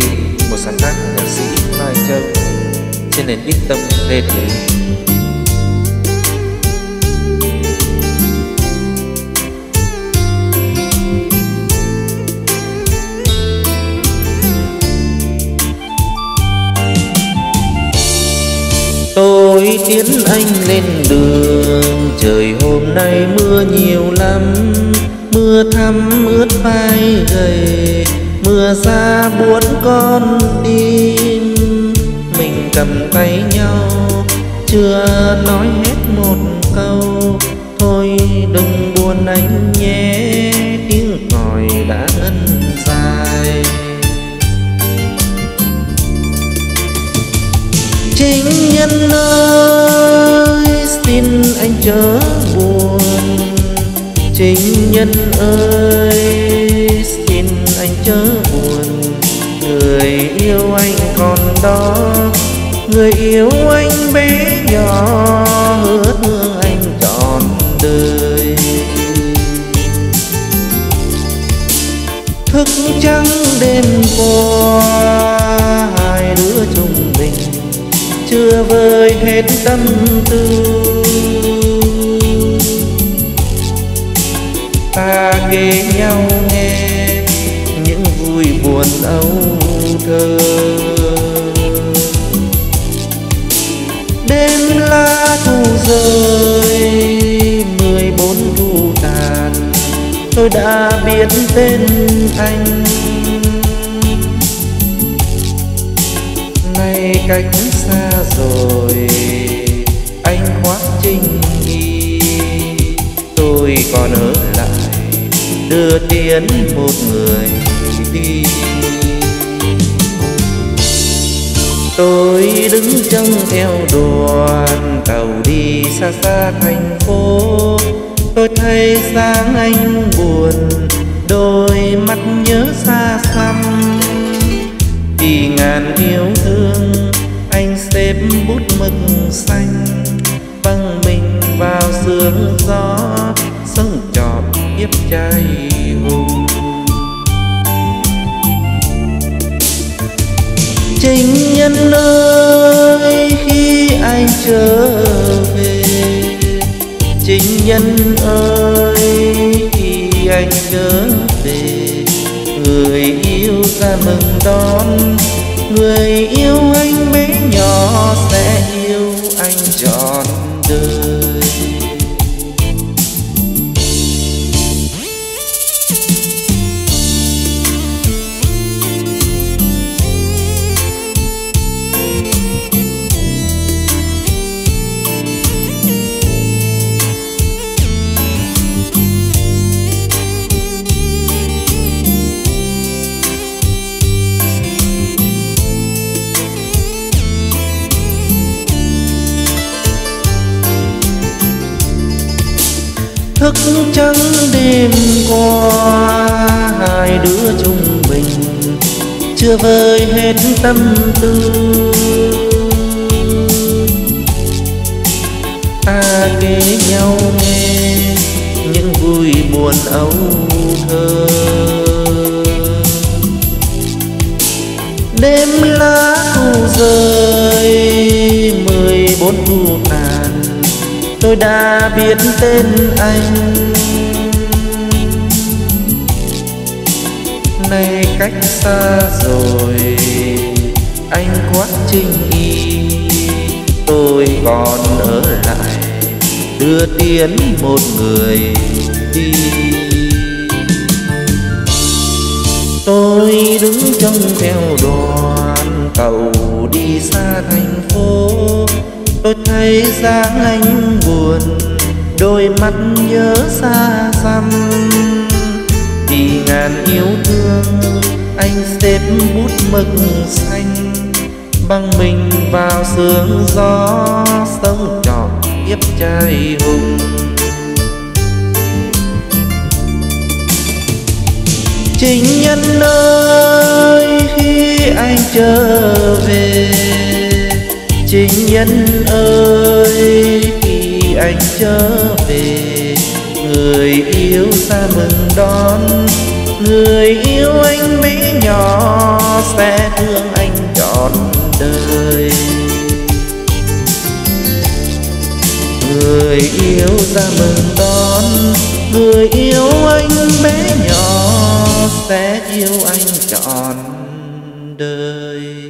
đi một sáng tác nhạc sĩ Mai Châu trên nền đích tâm Lê Thế. Tôi tiến anh lên đường, Trời hôm nay mưa nhiều lắm, Mưa thăm ướt vai gầy mưa xa buốt con tim. Mình cầm tay nhau, chưa nói hết một câu. Thôi đừng buồn anh nhé, tiếng còi đã ngân dài. Chính nhân ơi, xin anh chớ buồn. Chính nhân ơi anh chớ buồn. Người yêu anh còn đó, người yêu anh bé nhỏ, hứa thương anh trọn đời. Thức trắng đêm qua, hai đứa chung mình, chưa vơi hết tâm tư. Ta kể nhau nghe vui buồn âu thơ. Đêm lá thu rơi, mười bốn thu tàn. Tôi đã biết tên anh. Nay cách xa rồi, anh khoác trinh nghi tôi còn ở lại, đưa tiến một người đi tôi đứng trông theo đoàn tàu đi xa xa thành phố. Tôi thấy sáng anh buồn, đôi mắt nhớ xa xăm. Vì ngàn yêu thương, anh xếp bút mực xanh. Băng mình vào sương gió sông trọt kiếp trai. Tình nhân ơi, khi anh trở về. Tình nhân ơi, khi anh trở về. Người yêu ra mừng đón, người yêu anh bé nhỏ sẽ yêu anh trọn. Thức trắng đêm qua, hai đứa chung mình chưa vơi hết tâm tư. Ta kể nhau nghe những vui buồn âu thơ. Đêm lá thu rơi, mười bốn thu tàn tôi đã biết tên anh. Nay cách xa rồi, anh quá trinh y tôi còn ở lại, đưa tiến một người đi. Tôi đứng trông theo đoàn tôi thấy dáng anh buồn, đôi mắt nhớ xa xăm. Vì ngàn yêu thương, anh xếp bút mực xanh, băng mình vào sương gió sông trọn kiếp trai hùng. Tình nhân ơi, khi anh trở về chính nhân ơi, khi anh trở về, người yêu xa mừng đón. Người yêu anh bé nhỏ sẽ thương anh trọn đời. Người yêu ta mừng đón. Người yêu anh bé nhỏ sẽ yêu anh trọn đời.